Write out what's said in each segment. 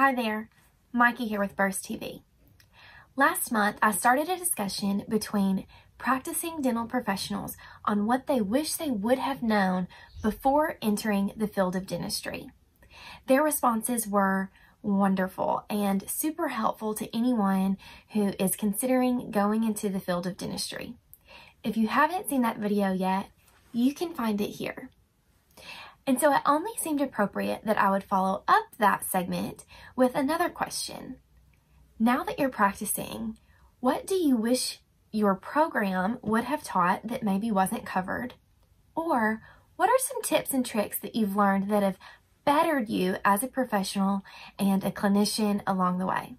Hi there, Mikey here with Burst TV. Last month, I started a discussion between practicing dental professionals on what they wish they would have known before entering the field of dentistry. Their responses were wonderful and super helpful to anyone who is considering going into the field of dentistry. If you haven't seen that video yet, you can find it here. And so it only seemed appropriate that I would follow up that segment with another question. Now that you're practicing, what do you wish your program would have taught that maybe wasn't covered? Or what are some tips and tricks that you've learned that have bettered you as a professional and a clinician along the way?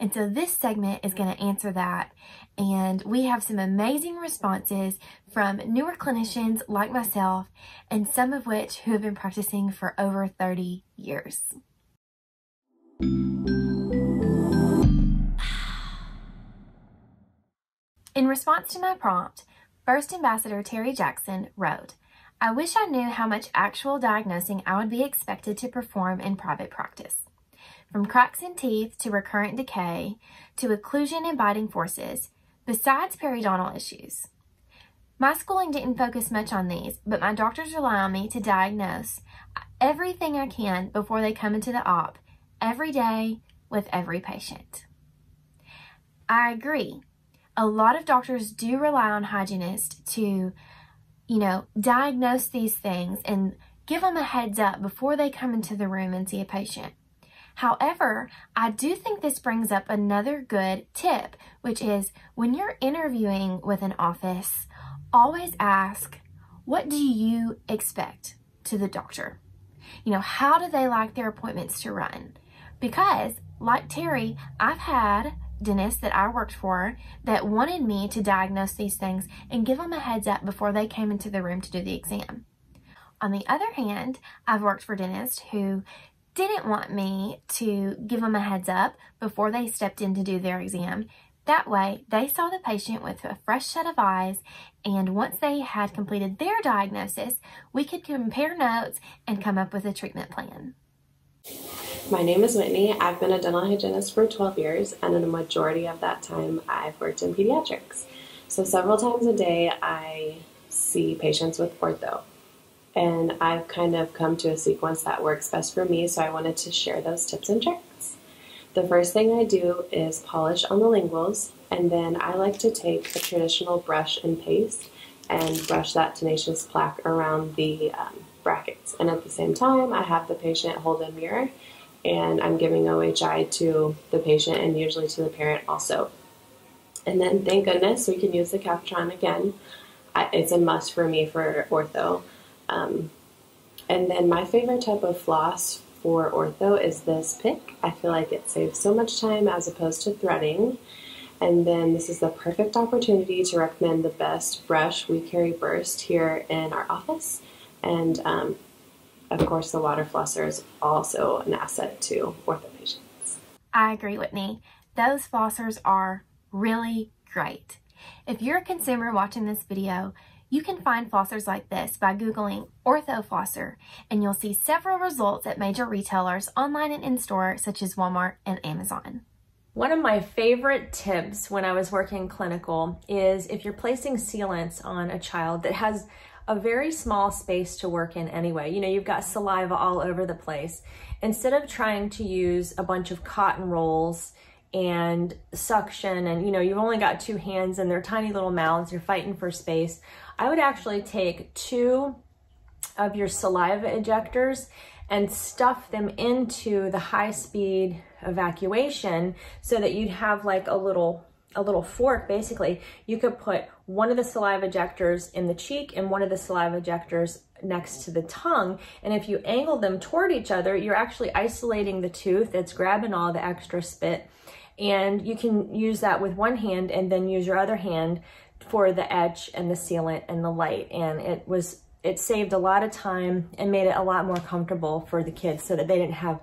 And so this segment is going to answer that. And we have some amazing responses from newer clinicians like myself, and some of which who have been practicing for over 30 years. In response to my prompt, Burst Ambassador Terry Jackson wrote, I wish I knew how much actual diagnosing I would be expected to perform in private practice. From cracks in teeth to recurrent decay to occlusion and biting forces, besides periodontal issues. My schooling didn't focus much on these, but my doctors rely on me to diagnose everything I can before they come into the op, every day with every patient. I agree. A lot of doctors do rely on hygienists to, you know, diagnose these things and give them a heads up before they come into the room and see a patient. However, I do think this brings up another good tip, which is when you're interviewing with an office, always ask, what do you expect to the doctor? You know, how do they like their appointments to run? Because, like Terry, I've had dentists that I worked for that wanted me to diagnose these things and give them a heads up before they came into the room to do the exam. On the other hand, I've worked for dentists who didn't want me to give them a heads up before they stepped in to do their exam. That way, they saw the patient with a fresh set of eyes, and once they had completed their diagnosis, we could compare notes and come up with a treatment plan. My name is Whitney. I've been a dental hygienist for 12 years, and in a majority of that time, I've worked in pediatrics. So, several times a day, I see patients with ortho and I've kind of come to a sequence that works best for me, so I wanted to share those tips and tricks. The first thing I do is polish on the linguals, and then I like to take a traditional brush and paste and brush that tenacious plaque around the um, brackets. And at the same time, I have the patient hold a mirror and I'm giving OHI to the patient and usually to the parent also. And then, thank goodness, we can use the Cavitron again. It's a must for me for ortho. Um, and then my favorite type of floss for ortho is this pick. I feel like it saves so much time as opposed to threading. And then this is the perfect opportunity to recommend the best brush we carry burst here in our office. And um, of course, the water flosser is also an asset to ortho patients. I agree, Whitney. Those flossers are really great. If you're a consumer watching this video, you can find flossers like this by Googling Ortho Flosser, and you'll see several results at major retailers online and in-store, such as Walmart and Amazon. One of my favorite tips when I was working clinical is if you're placing sealants on a child that has a very small space to work in anyway. You know, you've got saliva all over the place. Instead of trying to use a bunch of cotton rolls and suction and you know, you've only got two hands and they're tiny little mouths, you're fighting for space. I would actually take two of your saliva ejectors and stuff them into the high speed evacuation so that you'd have like a little a little fork basically you could put one of the saliva ejectors in the cheek and one of the saliva ejectors next to the tongue and if you angle them toward each other you're actually isolating the tooth that's grabbing all the extra spit and you can use that with one hand and then use your other hand for the etch and the sealant and the light. And it was, it saved a lot of time and made it a lot more comfortable for the kids so that they didn't have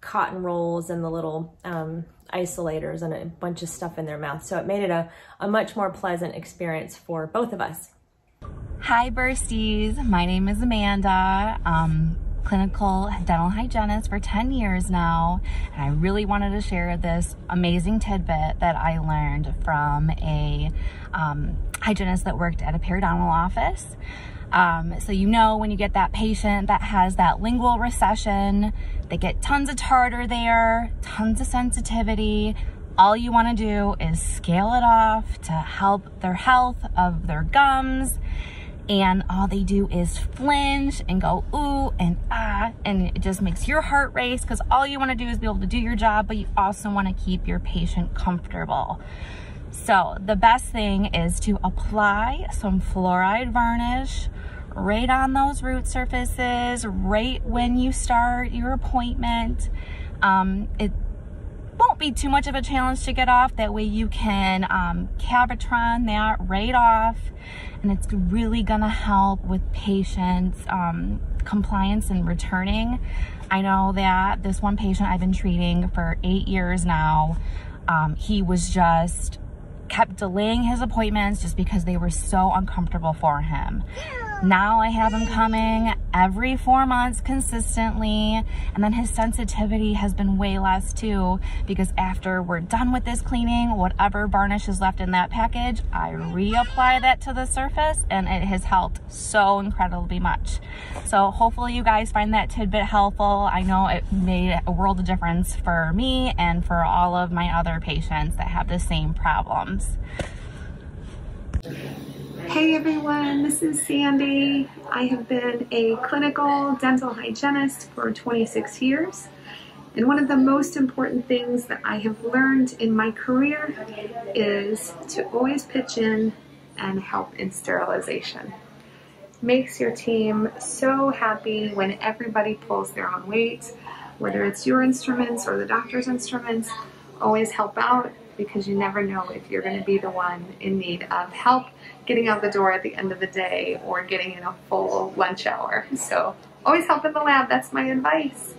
cotton rolls and the little um, isolators and a bunch of stuff in their mouth. So it made it a, a much more pleasant experience for both of us. Hi Bursties, my name is Amanda. Um, clinical dental hygienist for 10 years now, and I really wanted to share this amazing tidbit that I learned from a um, hygienist that worked at a periodontal office. Um, so you know when you get that patient that has that lingual recession, they get tons of tartar there, tons of sensitivity. All you want to do is scale it off to help their health of their gums and all they do is flinch and go ooh and ah and it just makes your heart race because all you want to do is be able to do your job but you also want to keep your patient comfortable. So the best thing is to apply some fluoride varnish right on those root surfaces right when you start your appointment. Um, it won't be too much of a challenge to get off. That way you can um, Cavitron that right off and it's really gonna help with patients um, compliance and returning. I know that this one patient I've been treating for eight years now, um, he was just kept delaying his appointments just because they were so uncomfortable for him. Now I have him coming every four months consistently. And then his sensitivity has been way less too, because after we're done with this cleaning, whatever varnish is left in that package, I reapply that to the surface and it has helped so incredibly much. So hopefully you guys find that tidbit helpful. I know it made a world of difference for me and for all of my other patients that have the same problems. Hey everyone, this is Sandy. I have been a clinical dental hygienist for 26 years. And one of the most important things that I have learned in my career is to always pitch in and help in sterilization. Makes your team so happy when everybody pulls their own weight, whether it's your instruments or the doctor's instruments, always help out because you never know if you're going to be the one in need of help getting out the door at the end of the day or getting in a full lunch hour. So always help in the lab. That's my advice.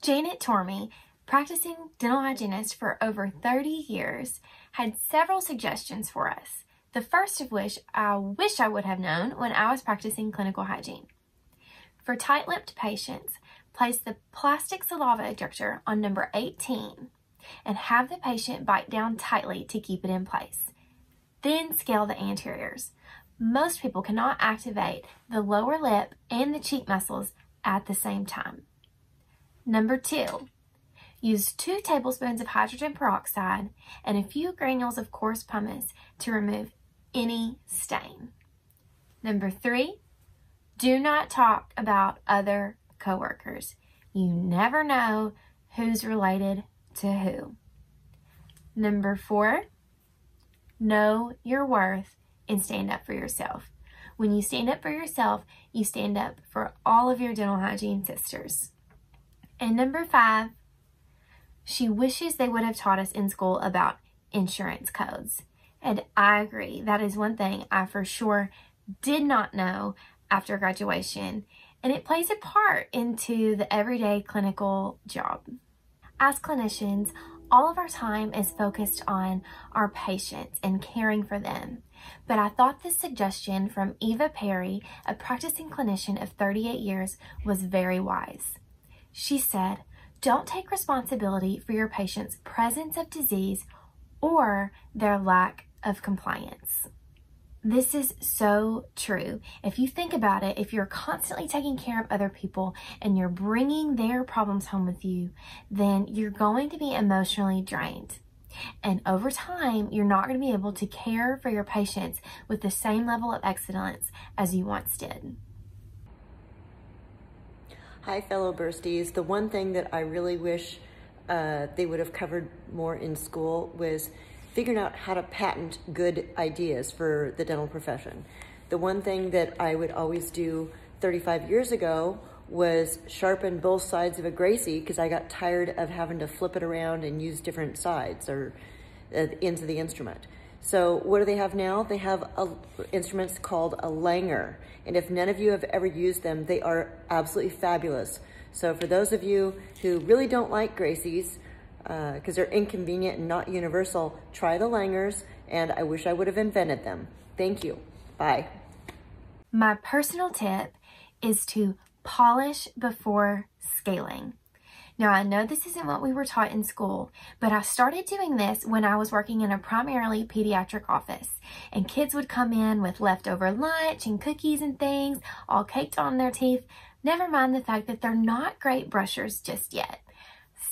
Janet Tormey, practicing dental hygienist for over 30 years, had several suggestions for us. The first of which I wish I would have known when I was practicing clinical hygiene. For tight-lipped patients, place the plastic saliva ejector on number 18 and have the patient bite down tightly to keep it in place. Then scale the anteriors. Most people cannot activate the lower lip and the cheek muscles at the same time. Number two, use two tablespoons of hydrogen peroxide and a few granules of coarse pumice to remove any stain. Number three, do not talk about other coworkers. You never know who's related to who. Number four, know your worth and stand up for yourself. When you stand up for yourself, you stand up for all of your dental hygiene sisters. And number five, she wishes they would have taught us in school about insurance codes. And I agree. That is one thing I for sure did not know after graduation. And it plays a part into the everyday clinical job. As clinicians, all of our time is focused on our patients and caring for them. But I thought this suggestion from Eva Perry, a practicing clinician of 38 years, was very wise. She said, don't take responsibility for your patient's presence of disease or their lack of compliance. This is so true. If you think about it, if you're constantly taking care of other people and you're bringing their problems home with you, then you're going to be emotionally drained. And over time, you're not going to be able to care for your patients with the same level of excellence as you once did. Hi, fellow Bursties. The one thing that I really wish uh, they would have covered more in school was figuring out how to patent good ideas for the dental profession. The one thing that I would always do 35 years ago was sharpen both sides of a Gracey because I got tired of having to flip it around and use different sides or uh, ends of the instrument. So what do they have now? They have a, instruments called a Langer. And if none of you have ever used them, they are absolutely fabulous. So for those of you who really don't like Graceys, because uh, they're inconvenient and not universal, try the Langers, and I wish I would have invented them. Thank you. Bye. My personal tip is to polish before scaling. Now, I know this isn't what we were taught in school, but I started doing this when I was working in a primarily pediatric office, and kids would come in with leftover lunch and cookies and things all caked on their teeth, never mind the fact that they're not great brushers just yet.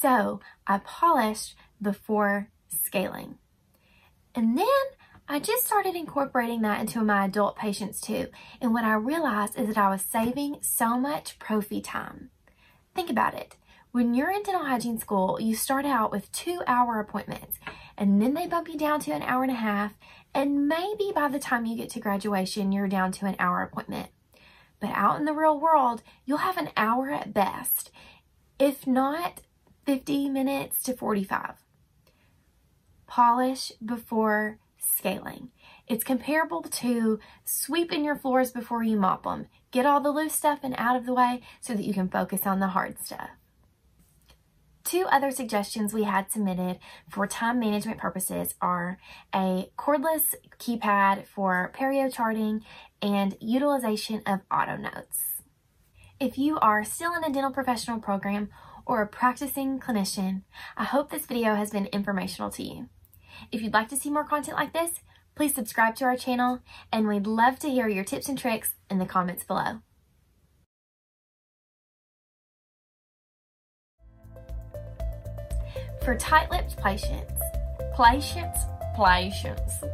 So I polished before scaling. And then I just started incorporating that into my adult patients too. And what I realized is that I was saving so much prophy time. Think about it. When you're in dental hygiene school, you start out with two hour appointments and then they bump you down to an hour and a half. And maybe by the time you get to graduation, you're down to an hour appointment. But out in the real world, you'll have an hour at best, if not 50 minutes to 45. Polish before scaling. It's comparable to sweeping your floors before you mop them. Get all the loose stuff and out of the way so that you can focus on the hard stuff. Two other suggestions we had submitted for time management purposes are a cordless keypad for perio charting and utilization of auto notes. If you are still in a dental professional program or a practicing clinician, I hope this video has been informational to you. If you'd like to see more content like this, please subscribe to our channel and we'd love to hear your tips and tricks in the comments below. For tight-lipped patients, patients, patients,